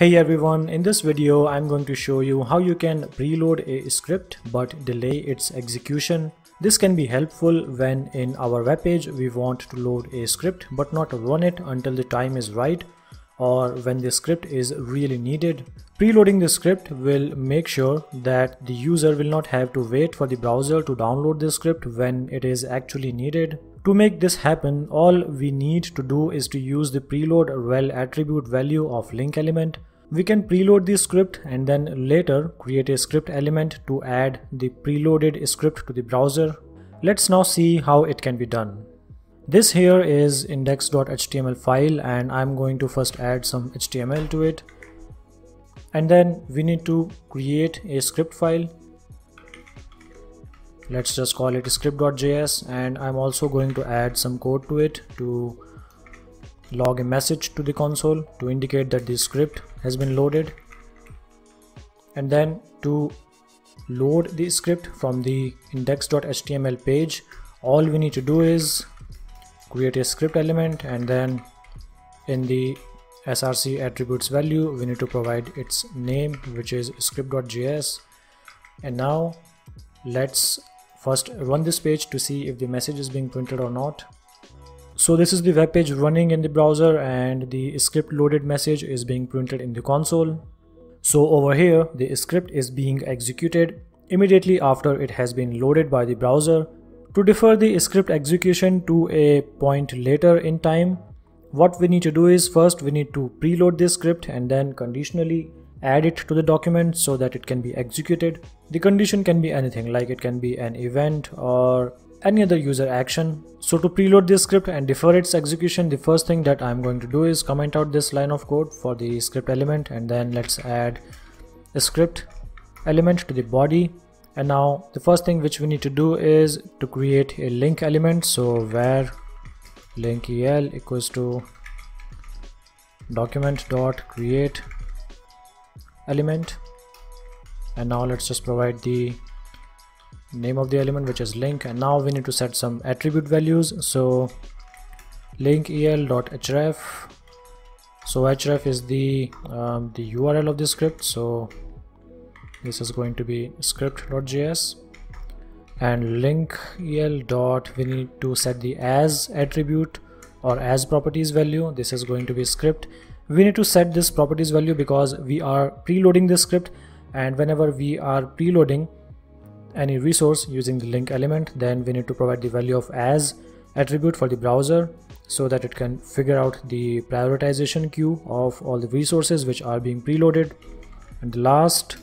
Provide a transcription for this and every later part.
Hey everyone, in this video I'm going to show you how you can preload a script but delay its execution. This can be helpful when in our web page we want to load a script but not run it until the time is right or when the script is really needed. Preloading the script will make sure that the user will not have to wait for the browser to download the script when it is actually needed. To make this happen, all we need to do is to use the preload rel attribute value of link element. We can preload the script and then later create a script element to add the preloaded script to the browser. Let's now see how it can be done. This here is index.html file and I'm going to first add some HTML to it. And then we need to create a script file let's just call it script.js and I'm also going to add some code to it to log a message to the console to indicate that the script has been loaded and then to load the script from the index.html page all we need to do is create a script element and then in the src attributes value we need to provide its name which is script.js and now let's First run this page to see if the message is being printed or not. So this is the web page running in the browser and the script loaded message is being printed in the console. So over here the script is being executed immediately after it has been loaded by the browser. To defer the script execution to a point later in time, what we need to do is first we need to preload this script and then conditionally add it to the document so that it can be executed. The condition can be anything like it can be an event or any other user action. So to preload this script and defer its execution, the first thing that I'm going to do is comment out this line of code for the script element and then let's add a script element to the body. And now the first thing which we need to do is to create a link element. So var link el equals to document dot create element and now let's just provide the name of the element which is link. And now we need to set some attribute values. So link el dot href. So href is the um, the url of the script. So this is going to be script.js and link el dot we need to set the as attribute or as properties value. This is going to be script. We need to set this properties value because we are preloading this script. And whenever we are preloading any resource using the link element then we need to provide the value of as attribute for the browser so that it can figure out the prioritization queue of all the resources which are being preloaded. And the last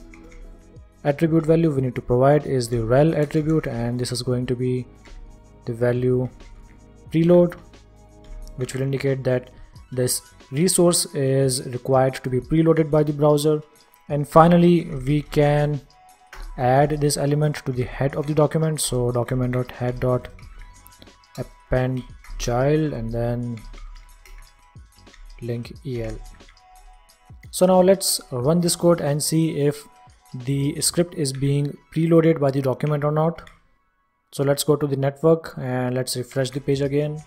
attribute value we need to provide is the rel attribute and this is going to be the value preload which will indicate that this resource is required to be preloaded by the browser. And finally we can add this element to the head of the document. So document.head.append child and then link el so now let's run this code and see if the script is being preloaded by the document or not. So let's go to the network and let's refresh the page again.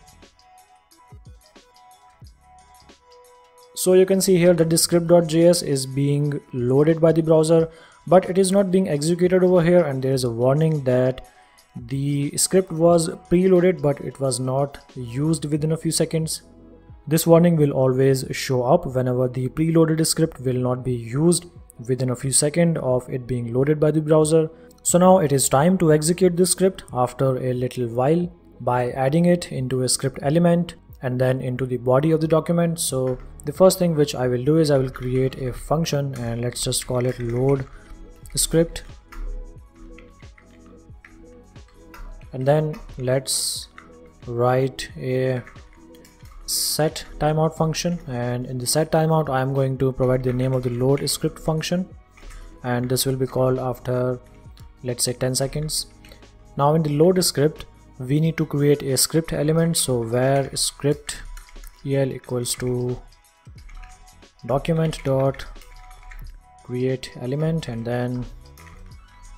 So you can see here that the script.js is being loaded by the browser, but it is not being executed over here and there is a warning that the script was preloaded but it was not used within a few seconds. This warning will always show up whenever the preloaded script will not be used within a few seconds of it being loaded by the browser. So now it is time to execute this script after a little while by adding it into a script element and then into the body of the document. So the first thing which I will do is I will create a function and let's just call it load script. And then let's write a set timeout function. And in the set timeout I am going to provide the name of the load script function. And this will be called after let's say 10 seconds. Now in the load script we need to create a script element. So var script el equals to document dot create element and then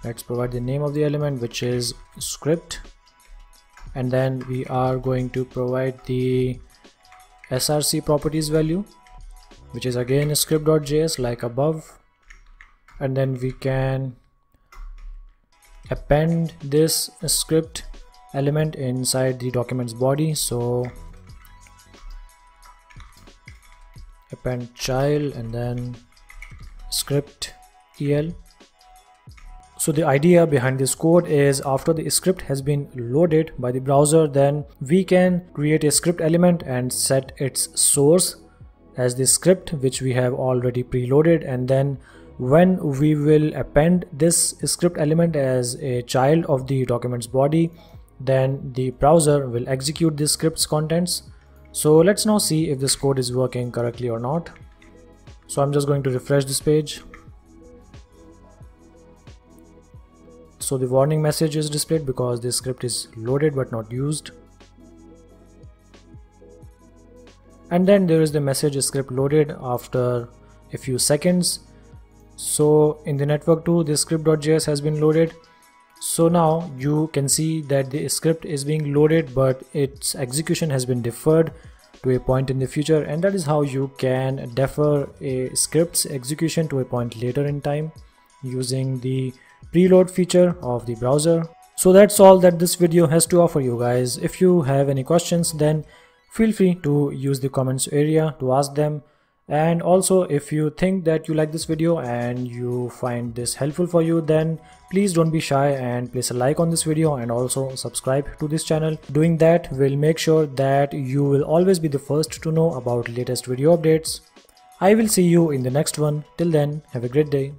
let's provide the name of the element which is script. And then we are going to provide the src properties value which is again script.js like above. And then we can append this script element inside the document's body. So append child and then script el so the idea behind this code is after the script has been loaded by the browser then we can create a script element and set its source as the script which we have already preloaded. And then when we will append this script element as a child of the document's body then the browser will execute the script's contents. So let's now see if this code is working correctly or not so i'm just going to refresh this page. So the warning message is displayed because this script is loaded but not used. And then there is the message script loaded after a few seconds. So in the network 2 the script.js has been loaded. So now you can see that the script is being loaded but its execution has been deferred to a point in the future and that is how you can defer a script's execution to a point later in time using the preload feature of the browser. So that's all that this video has to offer you guys. If you have any questions then feel free to use the comments area to ask them and also if you think that you like this video and you find this helpful for you then please don't be shy and place a like on this video and also subscribe to this channel. Doing that will make sure that you will always be the first to know about latest video updates. I will see you in the next one. Till then have a great day